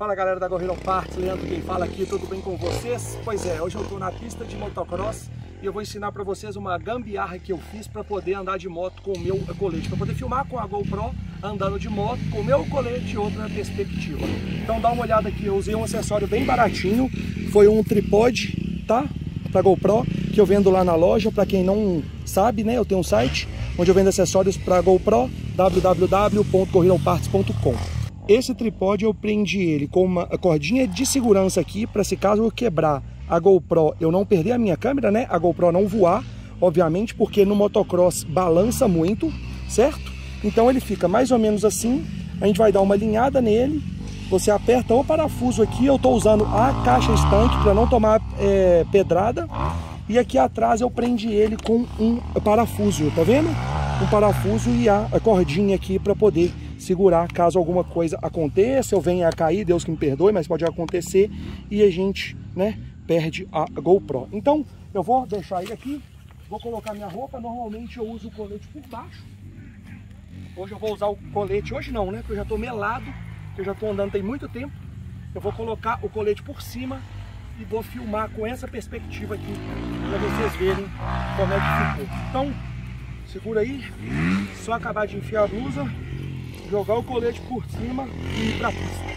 Fala galera da Gorilla Parts, Leandro quem fala aqui, tudo bem com vocês? Pois é, hoje eu estou na pista de motocross e eu vou ensinar para vocês uma gambiarra que eu fiz para poder andar de moto com o meu colete, para poder filmar com a GoPro andando de moto com o meu colete e outra perspectiva. Então dá uma olhada aqui, eu usei um acessório bem baratinho, foi um tripode, tá? Para GoPro, que eu vendo lá na loja, para quem não sabe, né? Eu tenho um site onde eu vendo acessórios para GoPro, www.gorrillaparts.com. Esse tripode eu prendi ele com uma cordinha de segurança aqui, para se caso eu quebrar a GoPro, eu não perder a minha câmera, né? A GoPro não voar, obviamente, porque no motocross balança muito, certo? Então ele fica mais ou menos assim, a gente vai dar uma alinhada nele, você aperta o parafuso aqui, eu estou usando a caixa estanque para não tomar é, pedrada, e aqui atrás eu prendi ele com um parafuso, tá vendo? Um parafuso e a, cordinha aqui para poder segurar caso alguma coisa aconteça, eu venha a cair, Deus que me perdoe, mas pode acontecer e a gente, né, perde a GoPro. Então, eu vou deixar ele aqui, vou colocar minha roupa, normalmente eu uso o colete por baixo. Hoje eu vou usar o colete, hoje não, né, porque eu já estou melado, eu já estou andando tem muito tempo. Eu vou colocar o colete por cima e vou filmar com essa perspectiva aqui, para vocês verem como é que ficou. Então, segura aí, só acabar de enfiar a blusa, jogar o colete por cima e ir para pista.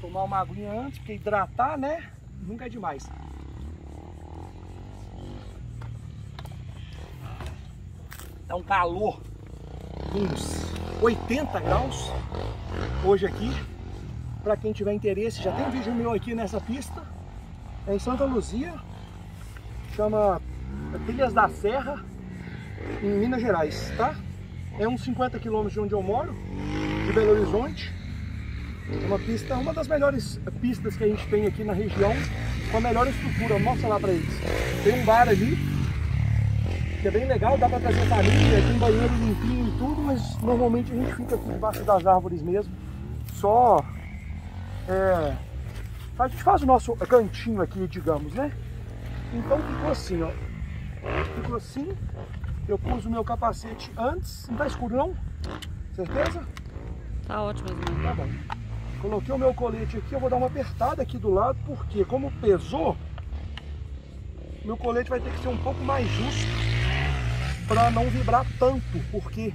Tomar uma aguinha antes, porque hidratar, né? Nunca é demais. Tá um calor uns 80 graus hoje aqui. Para quem tiver interesse, já tem vídeo meu aqui nessa pista. É em Santa Luzia, chama Trilhas da Serra, em Minas Gerais, tá? É uns 50 quilômetros de onde eu moro, de Belo Horizonte. É uma pista, uma das melhores pistas que a gente tem aqui na região, com a melhor estrutura. Mostra lá pra eles. Tem um bar ali, que é bem legal, dá pra trazer família, tem banheiro limpinho e tudo, mas normalmente a gente fica aqui debaixo das árvores mesmo, só... É, a gente faz o nosso cantinho aqui, digamos, né? Então ficou assim, ó. Ficou assim. Eu pus o meu capacete antes. Não tá escuro não? Certeza? Tá ótimo, mesmo. Tá bom. Coloquei o meu colete aqui, eu vou dar uma apertada aqui do lado, porque como pesou, meu colete vai ter que ser um pouco mais justo para não vibrar tanto, porque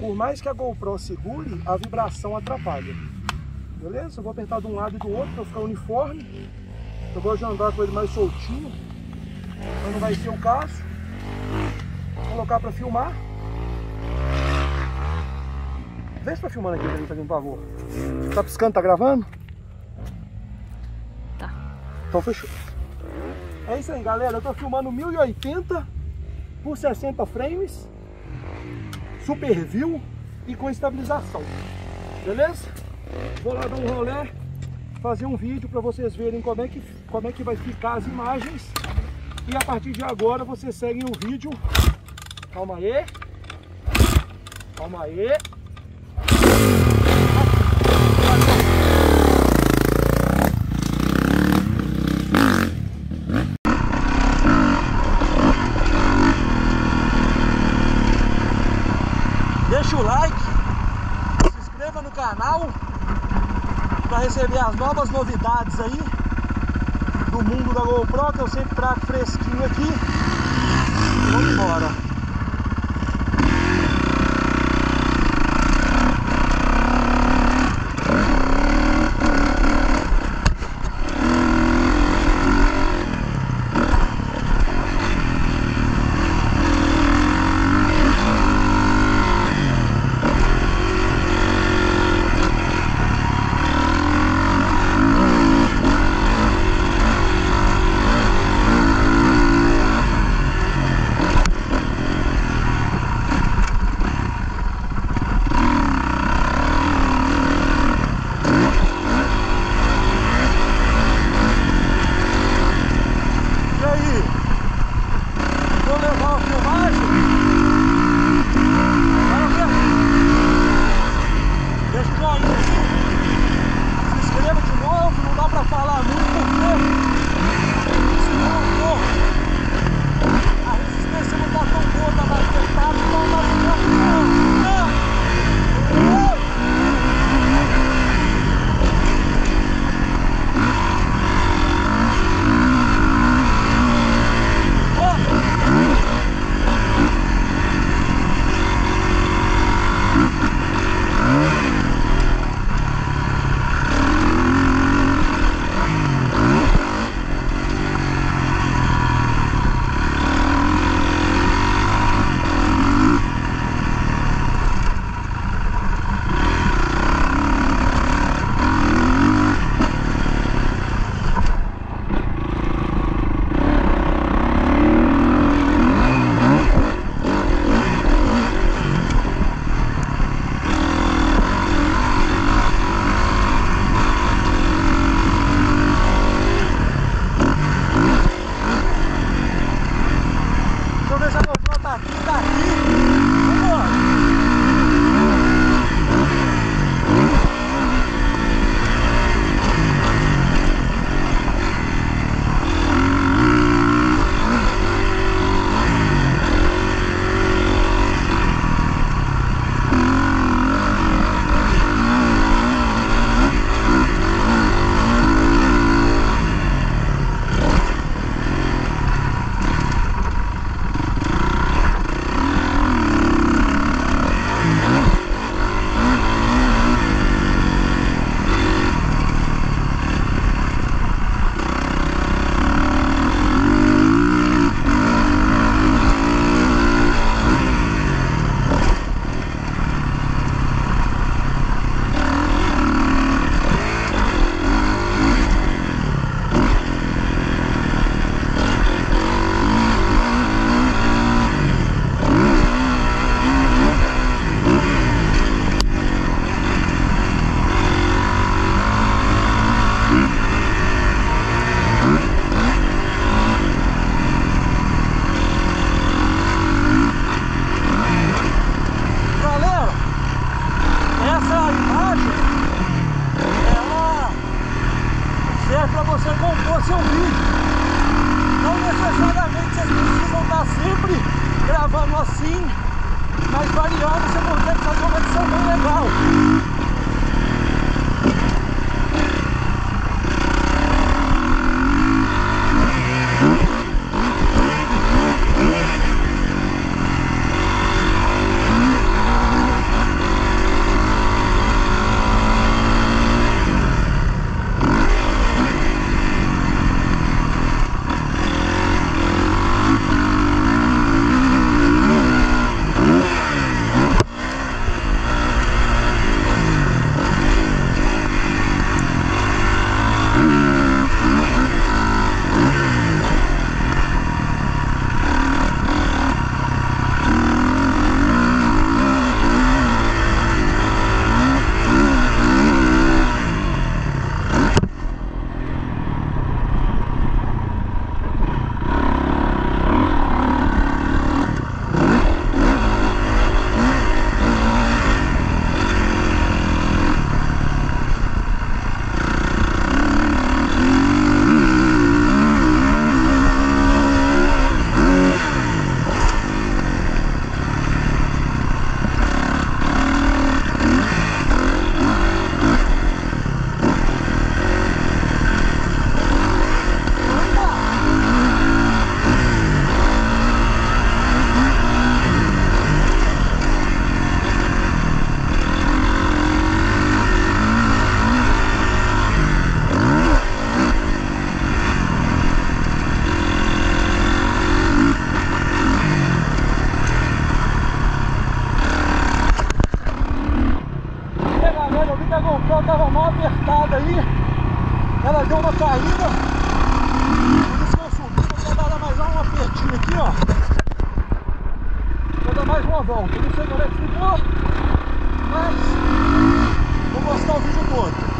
por mais que a GoPro segure, a vibração atrapalha. Beleza? Eu vou apertar de um lado e do outro para ficar uniforme. Eu gosto de andar com ele mais soltinho não vai ser o caso. Colocar para filmar. Vê se tá filmando aqui pra mim, fazendo um favor. Tá piscando, tá gravando? Tá. Então fechou. É isso aí, galera. Eu tô filmando 1080 por 60 frames. Super view e com estabilização. Beleza? Vou lá dar um rolê, fazer um vídeo para vocês verem como é, que, como é que vai ficar as imagens e a partir de agora vocês seguem o vídeo. Calma aí. Calma aí. Deixa o like, se inscreva no canal para receber as novas novidades aí do mundo da GoPro que eu sempre trago fresquinho aqui. Vamos embora. ruim, mas variável você consegue fazer uma edição bem legal. Ela deu uma caída. Por isso que eu subi, vou dar mais um apertinho aqui, ó. Vou dar mais uma volta. Não sei como é que ficou, mas vou mostrar o vídeo todo.